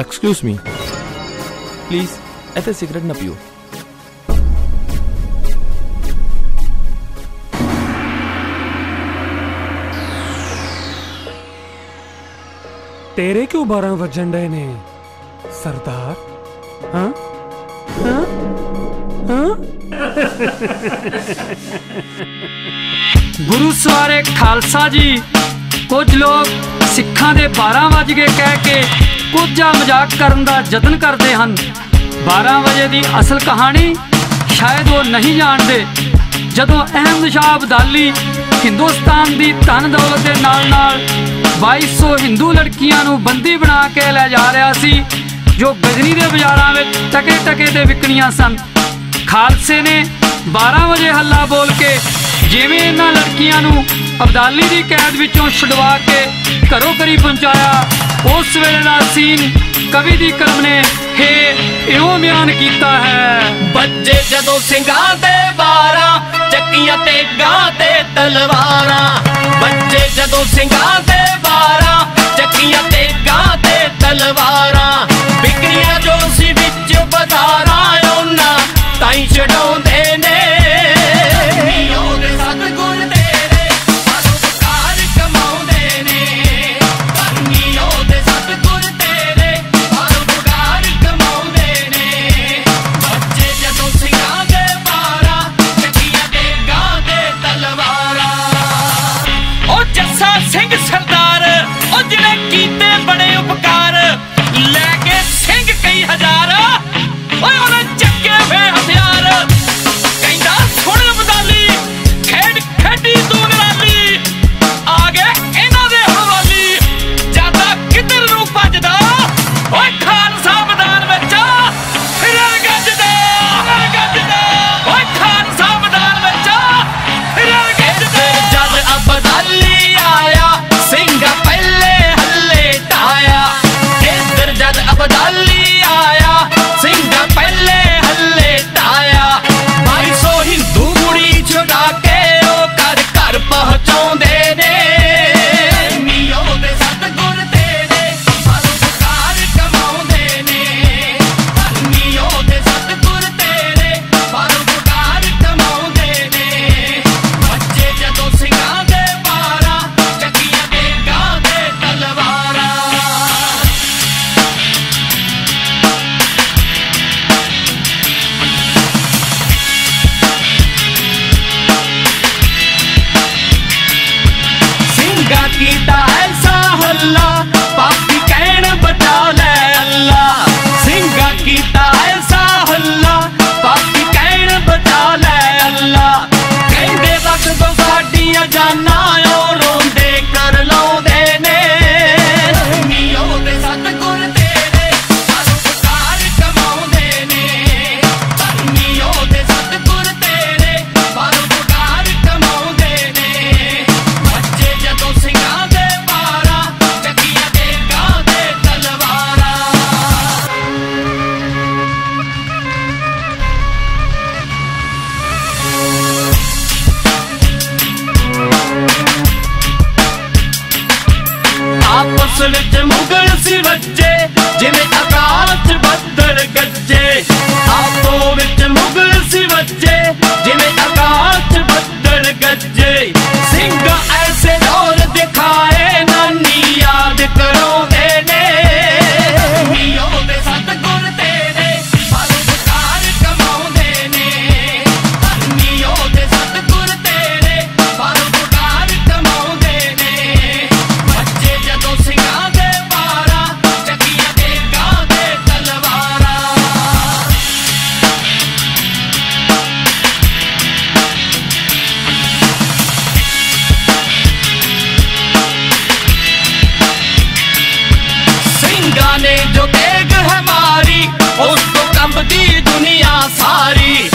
Excuse me please ਇੱਥੇ cigarette ਨਾ ਪੀਓ ਤੇਰੇ ਕਿਉਂ 12 ਵੱਜਣ ਡਏ ਨੇ ਸਰਦਾਰ ਹਾਂ ਹਾਂ ਹਾਂ ਗੁਰੂ ਸਵਾਰੇ ਖਾਲਸਾ ਜੀ ਕੁਝ ਲੋਕ ਸਿੱਖਾਂ ਦੇ 12 ਵਜ ਗਏ ਕਹਿ ਕੇ ਕੁਝਾ ਮਜ਼ਾਕ ਕਰਨ ਦਾ ਯਤਨ ਕਰਦੇ ਹਨ। 12 ਵਜੇ ਦੀ ਅਸਲ ਕਹਾਣੀ ਸ਼ਾਇਦ ਉਹ ਨਹੀਂ ਜਾਣਦੇ। ਜਦੋਂ ਅਹਿਮਦ ਸ਼ਾਹ ਅਬਦਾਲੀ ਹਿੰਦੁਸਤਾਨ ਦੀ ਧਨ ਦੌਲਤ ਦੇ ਨਾਲ ਨਾਲ 2200 ਹਿੰਦੂ ਲੜਕੀਆਂ ਨੂੰ ਬੰਦੀ ਬਣਾ ਕੇ ਲੈ ਜਾ ਰਿਹਾ ਸੀ, ਜੋ ਗਜਨੀ ਦੇ ਬਾਜ਼ਾਰਾਂ ਵਿੱਚ ਟਕੇ ਟਕੇ ਤੇ ਵਿਕਣੀਆਂ ਸਨ। ਖਾਲਸੇ ਨੇ 12 ਵਜੇ ਹੱਲਾ ਬੋਲ ਕੇ ਜਿਵੇਂ ਇਹਨਾਂ ਲੜਕੀਆਂ ਨੂੰ ਅਬਦਾਲੀ ਦੀ ਕੈਦ ਵਿੱਚੋਂ ਛੁਡਵਾ ਕੇ ਘਰੋਂ ਘਰੀ ਪਹੁੰਚਾਇਆ, ਉਸ ਵੇਲੇ ਦਾ ਸੀਨ ਕਵੀ ਦੀ ਕਲਮ ਨੇ ਹੇ, ਇਉਂ ਬਿਆਨ ਕੀਤਾ ਹੈ। ਬੱਚੇ ਜਦੋਂ ਸਿੰਘਾਂ ਤੇ ਬਾਰਾਂ, ਚੱਕੀਆਂ ਤੇ ਗਾਂ ਤੇ ਤਲਵਾਰਾਂ ਬੱਚੇ ਜਦੋਂ ਸਿੰਘਾਂ ਤੇ ਬਾਰਾਂ ਆਪਸ ਵਿੱਚ ਮੁਗਲ ਸੀ ਵੱਜੇ, ਜਿਵੇਂ ਆਕਾਸ਼ ਬੱਦਲ ਗੱਜੇ। ਆਪੋ ਵਿੱਚ ਮੁਗਲ ਸੀ ਵੱਜੇ, ਜਿਵੇਂ ਆਕਾਸ਼ ਬੱਦਲ ਉਸ ਤੋਂ ਕੰਬਦੀ ਦੁਨੀਆ ਸਾਰੀ।